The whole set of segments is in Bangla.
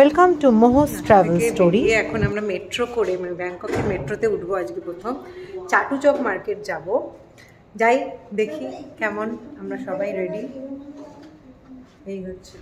Welcome to Mohs travel story এখন আমরা মেট্রো করে মানে ব্যাংককের মেট্রোতে উঠবো আজকে প্রথম। চাটুচক মার্কেট যাব। যাই দেখি কেমন আমরা সবাই রেডি এই হচ্ছে।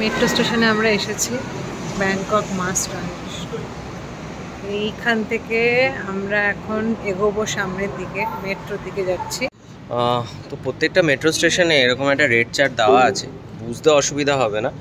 মেট্রো স্টেশনে আমরা এসেছি ব্যাংকক মাস এইখান থেকে আমরা এখন এগোবো সামনের দিকে মেট্রোর দিকে যাচ্ছি। আহ, তো প্রত্যেকটা মেট্রো স্টেশনে এরকম একটা রেড চার্ট দেওয়া আছে। বুঝতে অসুবিধা হবে না।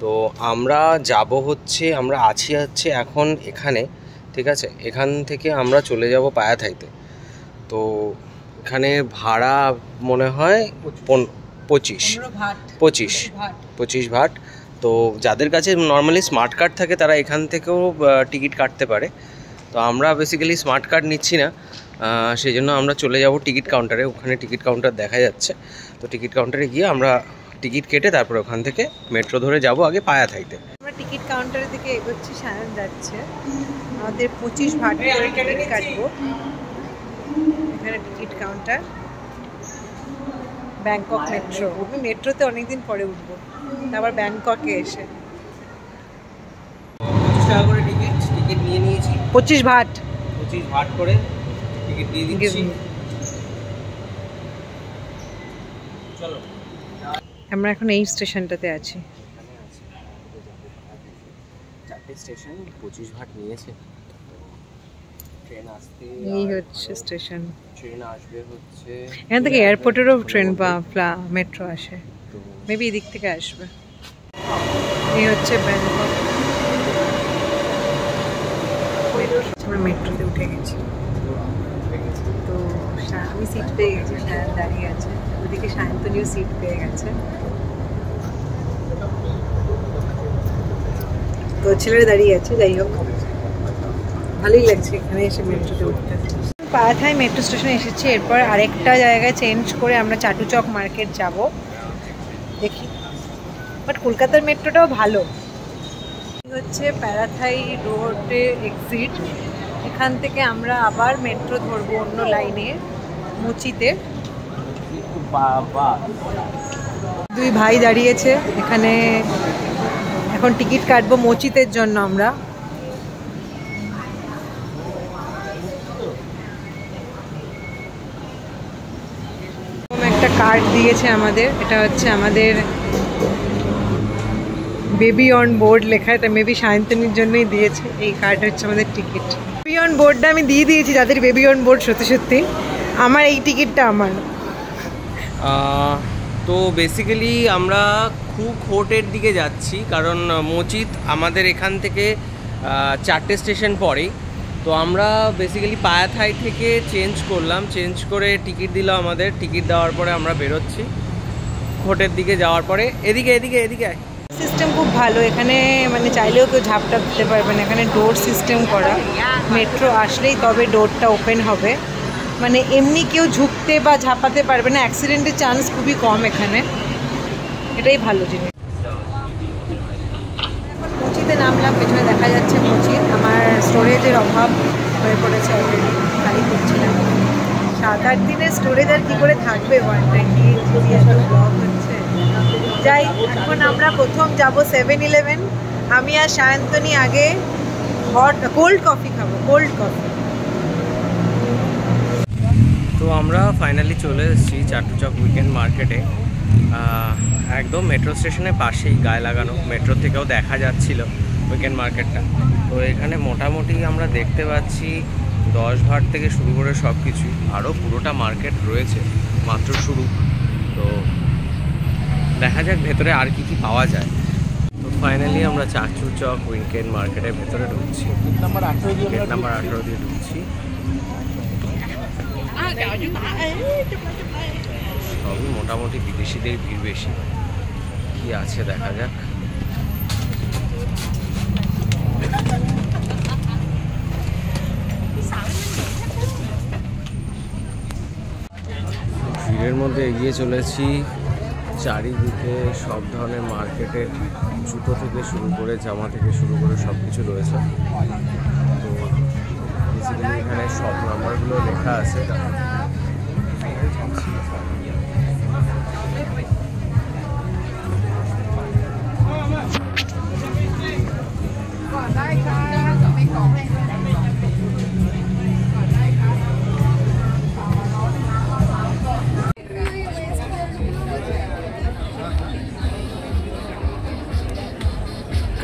তো আমরা যাব হচ্ছে আমরা আছি হচ্ছে এখন এখানে ঠিক আছে? এখান থেকে আমরা চলে যাব পায়াথাইতে। তো এখানে ভাড়া মনে হয় পন- পঁচিশ। পঁচিশ। পঁচিশ ভাট। তো যাদের কাছে নর্মালি স্মার্ট কার্ড থাকে তারা এখান থেকেও টিকিট কাটতে পারে। তো আমরা বেসিক্যালি স্মার্ট কার্ড নিচ্ছি না। সেই জন্য আমরা চলে যাব টিকিট কাউন্টারে ওখানে টিকিট কাউন্টার দেখা যাচ্ছে। তো টিকিট কাউন্টারে গিয়ে আমরা টিকিট কেটে তারপর ওখান থেকে মেট্রো ধরে যাব আগে পায়া থাইতে। আমরা টিকিট কাউন্টারের দিকে এগোচ্ছি সায়ন যাচ্ছে। আমাদের পঁচিশ ভাট করে টিকিট কাটবো। এখানে টিকিট কাউন্টার। Bangkok metro. আমি মেট্রোতে অনেকদিন পরে উঠবো। তারপর ব্যাংককে এসে। পঁচিশ টাকা করে টিকিট টিকিট নিয়ে নিয়েছি। পঁচিশ ভাট। পঁচিশ ভাট করে টিকিট দিয়ে দিচ্ছি। চলো। আমরা এখন এই স্টেশনটাতে আছি। স্টেশন পঁচিশ ভাট নিয়েছে। ট্রেন আসতে এই হচ্ছে স্টেশন। ট্রেন আসবে হচ্ছে এখান থেকে এয়ারপোর্টেরও ট্রেন বা মেট্রো আসে। মেবি এদিক থেকে আসবে। এই হচ্ছে ব্যাংকক মেট্রোতে উঠে গেছি। আমি সিট পেয়ে গেছি, সায়ন দাঁড়িয়ে আছে। ওদিকে সায়ন্তনীয় সিট পেয়ে গেছে। তো ছেলেরা দাঁড়িয়ে আছে, যাই হোক। ভালোই লাগছে এখানে এসে মেট্রোতে উঠতে। পায়াথাই মেট্রো স্টেশনে এসেছি, এরপর আরেকটা জায়গায় চেঞ্জ করে আমরা চাটুচক মার্কেট যাব। দেখি। বাট কলকাতার মেট্রোটাও ভালো। হচ্ছে প্যারাথাই রোডে এক্সিট এখান থেকে আমরা আবার মেট্রো ধরবো অন্য লাইনে মুচিতে। দুই ভাই দাঁড়িয়েছে, এখানে এখন টিকিট কাটবো মচিতের জন্য আমরা। একটা কার্ড দিয়েছে আমাদের, এটা হচ্ছে আমাদের বেবি অন বোর্ড লেখা, এটা মেবি সায়ন্তনীর জন্যই দিয়েছে, এই কার্ড হচ্ছে আমাদের টিকিট বেবি অন বোর্ডটা আমি দিয়ে দিয়েছি যাদের বেবি অন বোর্ড সত্যি সত্যি। আমার এই টিকিটটা আমার। তো বেসিক্যালি আমরা খুব কোর্টের দিকে যাচ্ছি কারণ মচিত আমাদের এখান থেকে চারটে স্টেশন পরেই। তো আমরা বেসিক্যালি পায়াথাই থেকে চেঞ্জ করলাম চেঞ্জ করে টিকিট দিল আমাদের। টিকিট দেওয়ার পরে আমরা বেরোচ্ছি। কোর্টের দিকে যাওয়ার পরে এদিকে এদিকে এদিকে সিস্টেম খুব ভালো এখানে মানে চাইলেও কেউ ঝাপটা দিতে পারবে না। এখানে ডোর সিস্টেম করা। মেট্রো আসলেই তবে ডোরটা ওপেন হবে। মানে এমনি কেউ ঝুঁকতে বা ঝাঁপাতে পারবে না। অ্যাক্সিডেন্টের চান্স খুবই কম এখানে। এটাই ভালো জিনিস। মুচিতে নামলাম, পেছনে দেখা যাচ্ছে মুচিত আমার স্টোরেজের অভাব হয়ে পড়েছে অলরেডি খালি করছিলাম সাত, আট দিনের স্টোরেজ আর কী করে থাকবে? ওয়ান ব্লক হচ্ছে। যাই, এখন আমরা প্রথম যাব সেভেন ইলেভেন আমি আর সায়ন্তনী আগে হট কোল্ড কফি খাব কোল্ড কফি তো আমরা ফাইনালি চলে এসেছি চাটুচক উইকেন্ড মার্কেটে একদম মেট্রো স্টেশনের পাশেই গায়ে লাগানো। মেট্রো থেকেও দেখা যাচ্ছিল উইকেন্ড মার্কেটটা তো এখানে মোটামুটি আমরা দেখতে পাচ্ছি দশ ভাট থেকে শুরু করে সব কিছুই আরও পুরোটা মার্কেট রয়েছে মাত্র শুরু। তো দেখা যাক ভেতরে আর কি কি পাওয়া যায়। তো ফাইনালি আমরা চাচুচক উইকেন্ড মার্কেটের ভেতরে ঢুকছি। গেট নাম্বার আঠেরো দিয়ে ঢুকছি। সবই মোটামুটি বিদেশিদের ভিড় বেশি। কি আছে দেখা যাক। ভিড়ের মধ্যে এগিয়ে চলেছি। চারিদিকে সব ধরনের মার্কেটের জুতো থেকে শুরু করে জামা থেকে শুরু করে সব কিছু রয়েছে। এখানে সব নাম্বারগুলো লেখা আছে।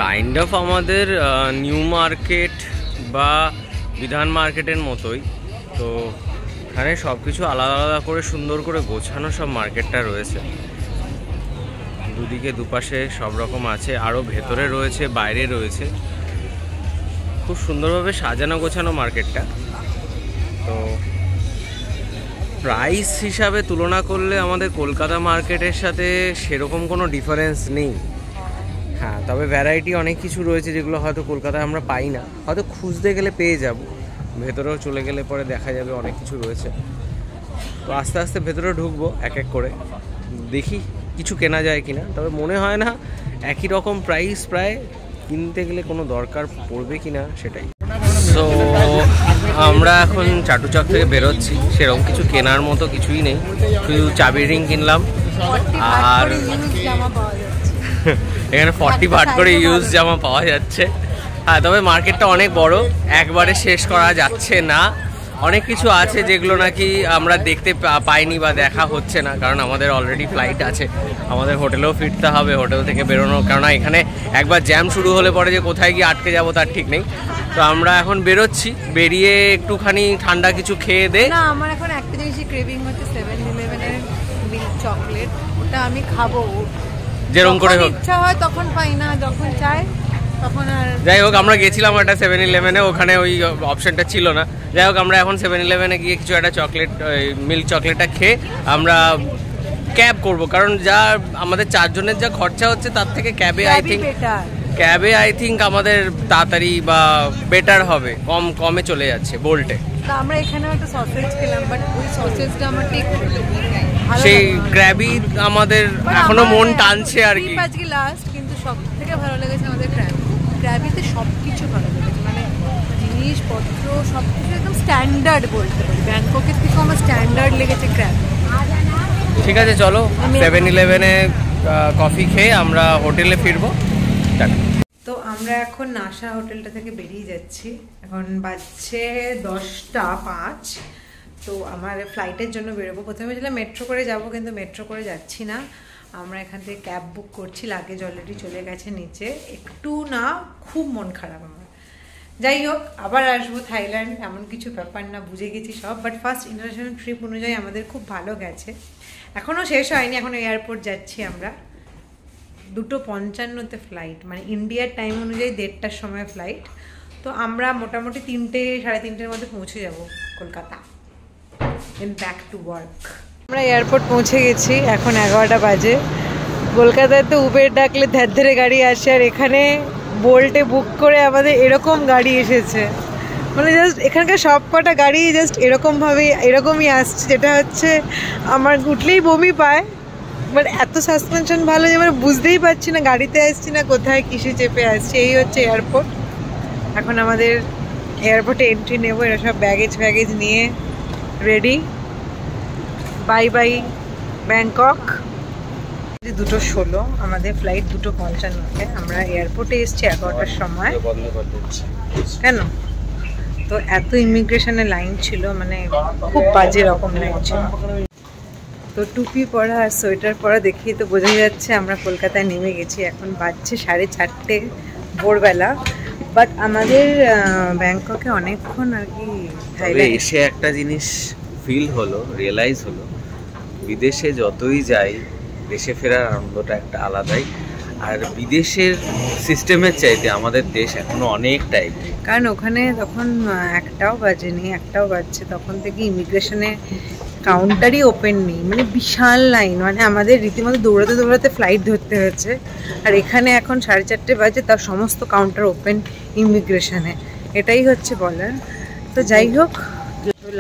কাইন্ড অফ আমাদের নিউ মার্কেট বা বিধান মার্কেটের মতোই। তো এখানে সব কিছু আলাদা আলাদা করে সুন্দর করে গোছানো সব মার্কেটটা রয়েছে। দুদিকে দুপাশে সব রকম আছে আরও ভেতরে রয়েছে, বাইরে রয়েছে। খুব সুন্দরভাবে সাজানো গোছানো মার্কেটটা। তো প্রাইস হিসাবে তুলনা করলে আমাদের কলকাতা মার্কেটের সাথে সেরকম কোনো ডিফারেন্স নেই। হ্যাঁ তবে ভ্যারাইটি অনেক কিছু রয়েছে যেগুলো হয়তো কলকাতায় আমরা পাই না। হয়তো খুঁজতে গেলে পেয়ে যাব। ভেতরেও চলে গেলে পরে দেখা যাবে অনেক কিছু রয়েছে। তো আস্তে আস্তে ভেতরে ঢুকবো এক এক করে। দেখি কিছু কেনা যায় কিনা। তবে মনে হয় না একই রকম প্রাইস প্রায় কিনতে গেলে কোনো দরকার পড়বে কি না সেটাই। সো আমরা এখন চাটুচক থেকে বেরোচ্ছি। সেরকম কিছু কেনার মতো কিছুই নেই। শুধু চাবি রিং কিনলাম। আর এখানে ফর্টি ভাট করে ইউজ জামা পাওয়া যাচ্ছে। হ্যাঁ তবে মার্কেটটা অনেক বড়। একবারে শেষ করা যাচ্ছে না। অনেক কিছু আছে যেগুলো নাকি আমরা দেখতে পাইনি বা দেখা হচ্ছে না কারণ আমাদের অলরেডি ফ্লাইট আছে। আমাদের হোটেলেও ফিরতে হবে হোটেল থেকে বেরোনো। কারণ এখানে একবার জ্যাম শুরু হলে পরে যে কোথায় গিয়ে আটকে যাব তার ঠিক নেই। তো আমরা এখন বেরোচ্ছি বেরিয়ে একটুখানি ঠান্ডা কিছু খেয়ে দে। না আমার এখন একটা জিনিসই ক্রেভিং হচ্ছে ইলেভেনের মিল্ক চকলেট ওটা আমি খাব। যেরকম করে হোক। ইচ্ছা হয় তখন পাই না যখন চাই তখন আর যাই হোক আমরা গেছিলাম একটা সেভেন ইলেভেনে ওখানে ওই অপশনটা ছিল না। যাই হোক আমরা এখন সেভেন ইলেভেনে গিয়ে কিছু একটা চকলেট মিল্ক চকলেটটা খেয়ে আমরা ক্যাব করব। কারণ যা আমাদের চারজনের যা খরচা হচ্ছে তার থেকে ক্যাবে আই থিঙ্ক ক্যাবে আই থিঙ্ক আমাদের তাড়াতাড়ি বা বেটার হবে। কম কমে চলে যাচ্ছে বোল্টে তা আমরা এখানেও একটা সসেজ খেলাম বাট ওই সসেজটা আমার ঠিক সেই লাগল আমাদের এখনও মন টানছে আর কি। আজকে লাস্ট কিন্তু সব থেকে ভালো লেগেছে আমাদের ক্র্যাবি ক্র্যাবিতে সব কিছু ভালো লেগেছে মানে জিনিসপত্র সব কিছু একদম স্ট্যান্ডার্ড বলতে পারি। ব্যাংককের থেকে আমার স্ট্যান্ডার্ড লেগেছে ক্র্যাবি ঠিক আছে চলো সেভেন ইলেভেনে কফি খেয়ে আমরা হোটেলে ফিরবো। টাটা। আমরা এখন নাসা হোটেলটা থেকে বেরিয়ে যাচ্ছি। এখন বাজছে দশটা পাঁচ। তো আমার ফ্লাইটের জন্য বেরোবো। প্রথমে ভেবেছিলাম মেট্রো করে যাব, কিন্তু মেট্রো করে যাচ্ছি না। আমরা এখান থেকে ক্যাব বুক করছি লাগেজ অলরেডি চলে গেছে নিচে। একটু না খুব মন খারাপ আমার। যাই হোক, আবার আসব থাইল্যান্ড। এমন কিছু ব্যাপার না, বুঝে গেছি সব। বাট ফার্স্ট ইন্টারন্যাশনাল ট্রিপ অনুযায়ী আমাদের খুব ভালো গেছে। এখনও শেষ হয়নি, এখন এয়ারপোর্ট যাচ্ছি আমরা। দুটো পঞ্চান্নতে ফ্লাইট মানে ইন্ডিয়ার টাইম অনুযায়ী দেড়টার সময় ফ্লাইট তো আমরা মোটামুটি তিনটে, সাড়ে তিনটের মধ্যে পৌঁছে যাব Kolkata. Then back to work আমরা এয়ারপোর্ট পৌঁছে গেছি, এখন এগারোটা বাজে। কলকাতায় তো উবের ডাকলে ধ্যার ধ্যারে গাড়ি আসে, আর এখানে বোল্টে বুক করে আমাদের এরকম গাড়ি এসেছে। মানে জাস্ট এখানকার সব কটা গাড়ি জাস্ট এরকমভাবেই, এরকমই আসছে, যেটা হচ্ছে আমার উঠলেই বমি পায়। বাট এত সাসপেনশন ভালো যে মানে বুঝতেই পারছি না গাড়িতে আসছি না কোথায় কিসে চেপে আসছি এই হচ্ছে এয়ারপোর্ট এখন আমাদের এয়ারপোর্টে এন্ট্রি নেব এরা সব ব্যাগেজ ফ্যাগেজ নিয়ে রেডি বাই বাই ব্যাংকক দুটো ষোলো আমাদের ফ্লাইট দুটো পঞ্চান্নতে আমরা এয়ারপোর্টে এসছি এগারোটার সময়। কেন? তো এত ইমিগ্রেশনের লাইন ছিল মানে খুব বাজে রকম লাইন ছিল। তো টুপি পরা আর সোয়েটার পরা দেখেই তো বোঝা যাচ্ছে আমরা কলকাতায় নেমে গেছি। এখন বাজছে সাড়ে চারটে ভোরবেলা। বাট আমাদের ব্যাংককে অনেকক্ষণ আর কি এসে একটা জিনিস ফিল হলো রিয়েলাইজ হলো। বিদেশে যতই যাই দেশে ফেরার আনন্দটা একটা আলাদাই। আর বিদেশের সিস্টেমের চাইতে আমাদের দেশ এখনও অনেকটা এগিয়ে কারণ ওখানে তখন একটাও বাজেনি একটাও বাজছে। তখন থেকে ইমিগ্রেশনে কাউন্টারই ওপেন নেই। মানে বিশাল লাইন মানে আমাদের রীতিমতো দৌড়াতে দৌড়াতে ফ্লাইট ধরতে হয়েছে। আর এখানে এখন সাড়ে চারটে বাজে, তার সমস্ত কাউন্টার ওপেন ইমিগ্রেশনে এটাই হচ্ছে বলার। তো যাই হোক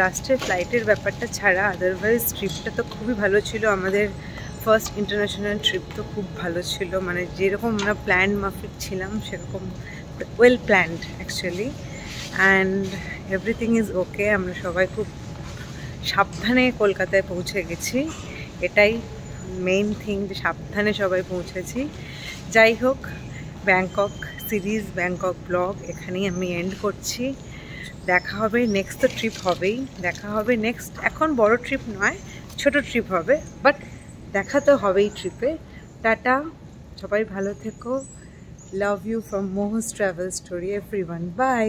লাস্টের ফ্লাইটের ব্যাপারটা ছাড়া আদারওয়াইজ ট্রিপটা তো খুবই ভালো ছিল। আমাদের ফার্স্ট ইন্টারন্যাশনাল ট্রিপ তো খুব ভালো ছিল। মানে যেরকম আমরা প্ল্যান মাফিক ছিলাম, সেরকম well planned actually and everything is okay আমরা সবাই খুব সাবধানে কলকাতায় পৌঁছে গেছি। এটাই মেইন থিং যে সাবধানে সবাই পৌঁছেছি। যাই হোক ব্যাংকক সিরিজ ব্যাংকক ব্লগ এখানেই আমি এন্ড করছি। দেখা হবে নেক্সট তো ট্রিপ হবেই। দেখা হবে নেক্সট এখন বড় ট্রিপ নয়, ছোট ট্রিপ হবে। বাট দেখা তো হবেই ট্রিপে টাটা, সবাই ভালো থেকো। Love you from Moho's travel story everyone by